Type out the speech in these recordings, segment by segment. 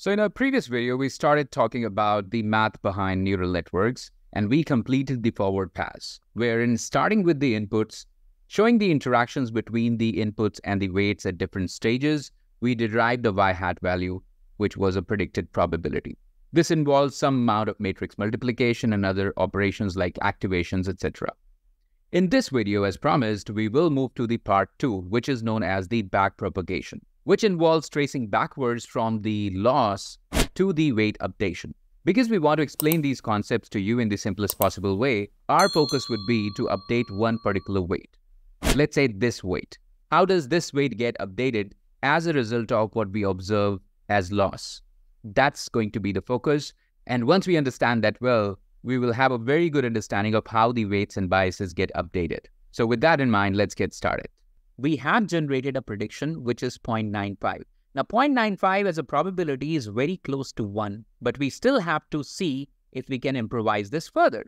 So in our previous video, we started talking about the math behind neural networks and we completed the forward pass, wherein starting with the inputs, showing the interactions between the inputs and the weights at different stages, we derived the y hat value, which was a predicted probability. This involves some amount of matrix multiplication and other operations like activations, etc. In this video, as promised, we will move to the part 2, which is known as the backpropagation which involves tracing backwards from the loss to the weight updation. Because we want to explain these concepts to you in the simplest possible way, our focus would be to update one particular weight. Let's say this weight. How does this weight get updated as a result of what we observe as loss? That's going to be the focus. And once we understand that well, we will have a very good understanding of how the weights and biases get updated. So with that in mind, let's get started we have generated a prediction which is 0.95. Now 0.95 as a probability is very close to 1, but we still have to see if we can improvise this further.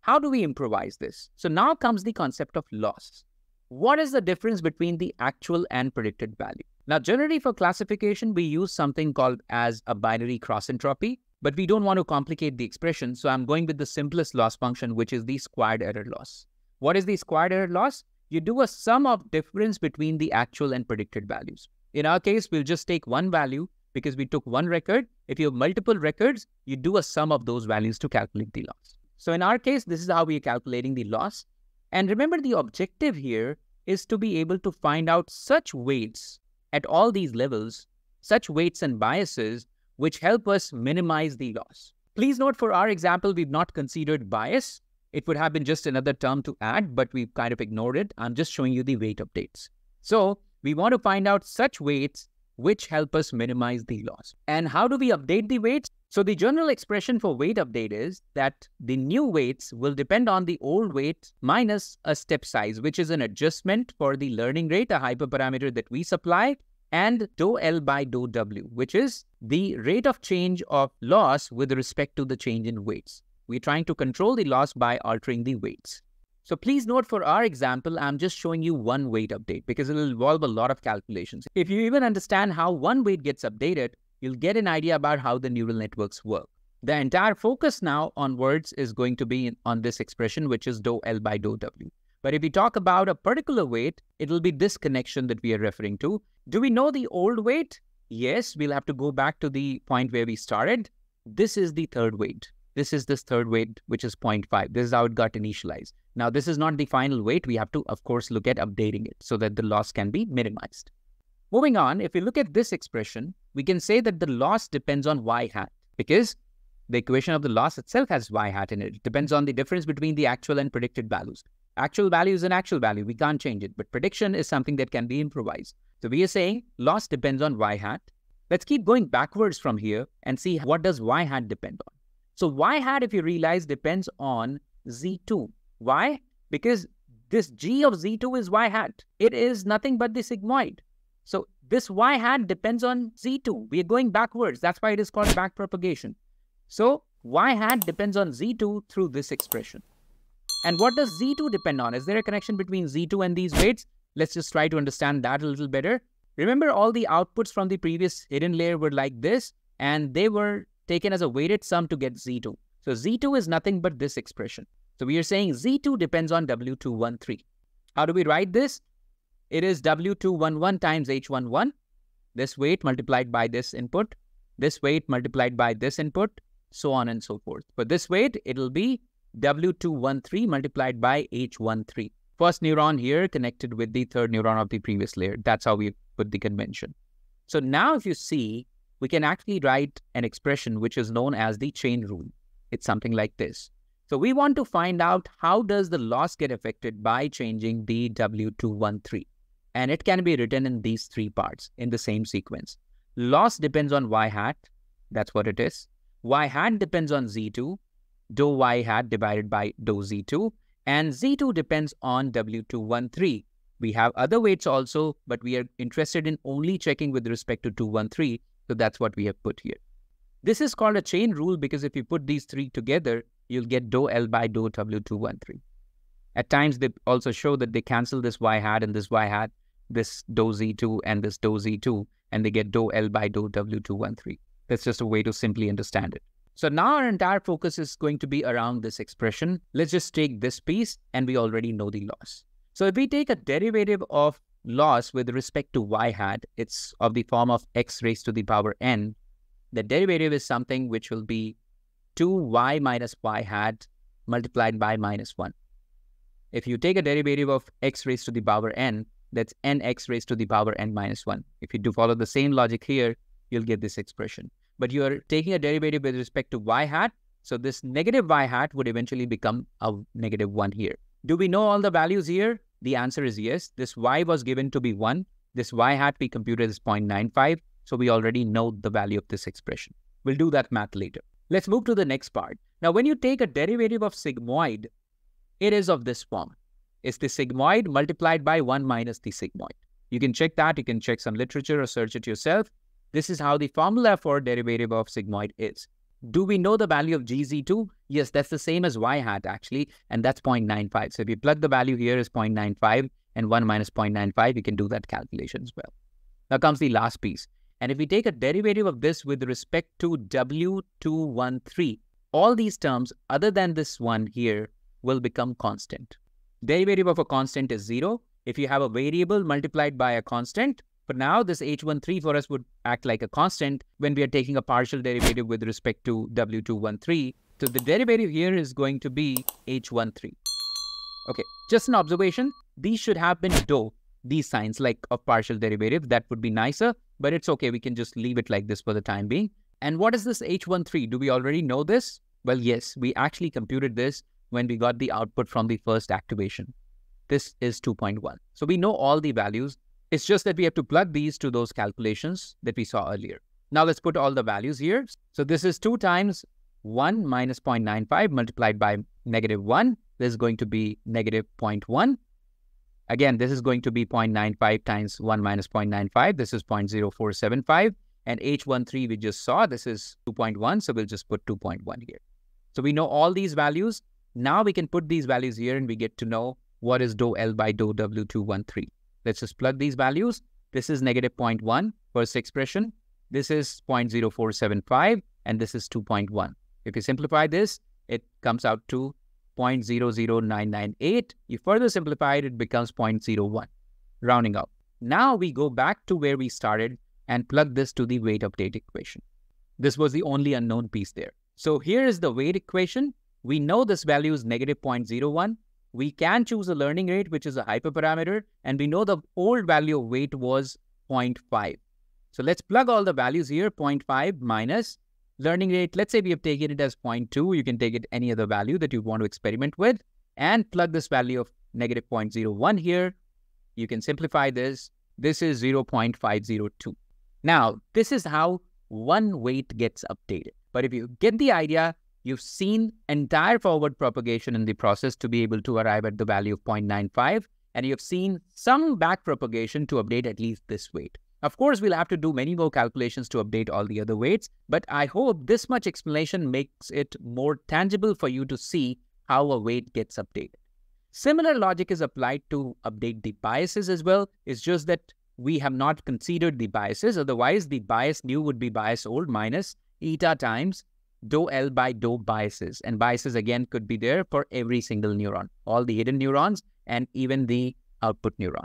How do we improvise this? So now comes the concept of loss. What is the difference between the actual and predicted value? Now generally for classification, we use something called as a binary cross entropy, but we don't want to complicate the expression. So I'm going with the simplest loss function, which is the squared error loss. What is the squared error loss? You do a sum of difference between the actual and predicted values. In our case, we'll just take one value because we took one record. If you have multiple records, you do a sum of those values to calculate the loss. So in our case, this is how we are calculating the loss. And remember the objective here is to be able to find out such weights at all these levels, such weights and biases, which help us minimize the loss. Please note for our example, we've not considered bias. It would have been just another term to add, but we've kind of ignored it. I'm just showing you the weight updates. So we want to find out such weights which help us minimize the loss. And how do we update the weights? So the general expression for weight update is that the new weights will depend on the old weight minus a step size, which is an adjustment for the learning rate, a hyperparameter that we supply, and dou L by dou W, which is the rate of change of loss with respect to the change in weights. We're trying to control the loss by altering the weights. So please note for our example, I'm just showing you one weight update because it will involve a lot of calculations. If you even understand how one weight gets updated, you'll get an idea about how the neural networks work. The entire focus now onwards is going to be on this expression, which is dou L by dou W. But if we talk about a particular weight, it'll be this connection that we are referring to. Do we know the old weight? Yes, we'll have to go back to the point where we started. This is the third weight. This is this third weight, which is 0.5. This is how it got initialized. Now, this is not the final weight. We have to, of course, look at updating it so that the loss can be minimized. Moving on, if we look at this expression, we can say that the loss depends on y hat because the equation of the loss itself has y hat in it. It depends on the difference between the actual and predicted values. Actual value is an actual value. We can't change it, but prediction is something that can be improvised. So we are saying loss depends on y hat. Let's keep going backwards from here and see what does y hat depend on. So y hat, if you realize, depends on z2. Why? Because this g of z2 is y hat. It is nothing but the sigmoid. So this y hat depends on z2. We are going backwards. That's why it is called backpropagation. So y hat depends on z2 through this expression. And what does z2 depend on? Is there a connection between z2 and these weights? Let's just try to understand that a little better. Remember all the outputs from the previous hidden layer were like this and they were taken as a weighted sum to get Z2. So Z2 is nothing but this expression. So we are saying Z2 depends on W213. How do we write this? It is W211 times H11, this weight multiplied by this input, this weight multiplied by this input, so on and so forth. For this weight, it'll be W213 multiplied by H13. First neuron here connected with the third neuron of the previous layer. That's how we put the convention. So now if you see, we can actually write an expression which is known as the chain rule. It's something like this. So we want to find out how does the loss get affected by changing the W213. And it can be written in these three parts in the same sequence. Loss depends on y hat. That's what it is. y hat depends on z2. Dou y hat divided by dou z2. And z2 depends on W213. We have other weights also, but we are interested in only checking with respect to 213 so that's what we have put here. This is called a chain rule because if you put these three together, you'll get dou L by dou W213. At times, they also show that they cancel this y hat and this y hat, this dou Z2 and this dou Z2, and they get dou L by dou W213. That's just a way to simply understand it. So now our entire focus is going to be around this expression. Let's just take this piece and we already know the loss. So if we take a derivative of loss with respect to y hat, it's of the form of x raised to the power n. The derivative is something which will be 2y minus y hat multiplied by minus 1. If you take a derivative of x raised to the power n, that's nx raised to the power n minus 1. If you do follow the same logic here, you'll get this expression. But you're taking a derivative with respect to y hat, so this negative y hat would eventually become a negative 1 here. Do we know all the values here? The answer is yes. This y was given to be 1. This y hat we computed is 0.95. So we already know the value of this expression. We'll do that math later. Let's move to the next part. Now, when you take a derivative of sigmoid, it is of this form. It's the sigmoid multiplied by 1 minus the sigmoid. You can check that. You can check some literature or search it yourself. This is how the formula for derivative of sigmoid is. Do we know the value of GZ2? Yes, that's the same as y hat actually, and that's 0.95. So if you plug the value here is 0.95 and 1 minus 0.95, you can do that calculation as well. Now comes the last piece. And if we take a derivative of this with respect to W213, all these terms other than this one here will become constant. Derivative of a constant is 0. If you have a variable multiplied by a constant, for now, this h13 for us would act like a constant when we are taking a partial derivative with respect to w213. So the derivative here is going to be h13. Okay, just an observation. These should have been dou, these signs like of partial derivative. That would be nicer, but it's okay. We can just leave it like this for the time being. And what is this h13? Do we already know this? Well, yes, we actually computed this when we got the output from the first activation. This is 2.1. So we know all the values. It's just that we have to plug these to those calculations that we saw earlier. Now let's put all the values here. So this is 2 times 1 minus 0.95 multiplied by negative 1. This is going to be negative 0.1. Again, this is going to be 0.95 times 1 minus 0.95. This is 0.0475. And H13 we just saw, this is 2.1. So we'll just put 2.1 here. So we know all these values. Now we can put these values here and we get to know what is dou L by dou W213. Let's just plug these values. This is negative 0.1 first expression. This is 0.0475 and this is 2.1. If you simplify this, it comes out to 0.00998. You further simplify it, it becomes 0.01, rounding up. Now we go back to where we started and plug this to the weight update equation. This was the only unknown piece there. So here is the weight equation. We know this value is negative 0.01 we can choose a learning rate, which is a hyperparameter, and we know the old value of weight was 0.5. So let's plug all the values here, 0.5 minus learning rate. Let's say we have taken it as 0.2. You can take it any other value that you want to experiment with and plug this value of negative 0.01 here. You can simplify this. This is 0.502. Now, this is how one weight gets updated. But if you get the idea, You've seen entire forward propagation in the process to be able to arrive at the value of 0.95, and you've seen some back propagation to update at least this weight. Of course, we'll have to do many more calculations to update all the other weights, but I hope this much explanation makes it more tangible for you to see how a weight gets updated. Similar logic is applied to update the biases as well. It's just that we have not considered the biases. Otherwise, the bias new would be bias old minus eta times dou L by dou biases. And biases again could be there for every single neuron, all the hidden neurons and even the output neuron.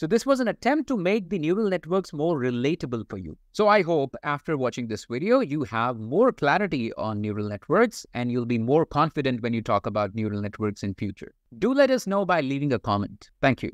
So this was an attempt to make the neural networks more relatable for you. So I hope after watching this video, you have more clarity on neural networks and you'll be more confident when you talk about neural networks in future. Do let us know by leaving a comment. Thank you.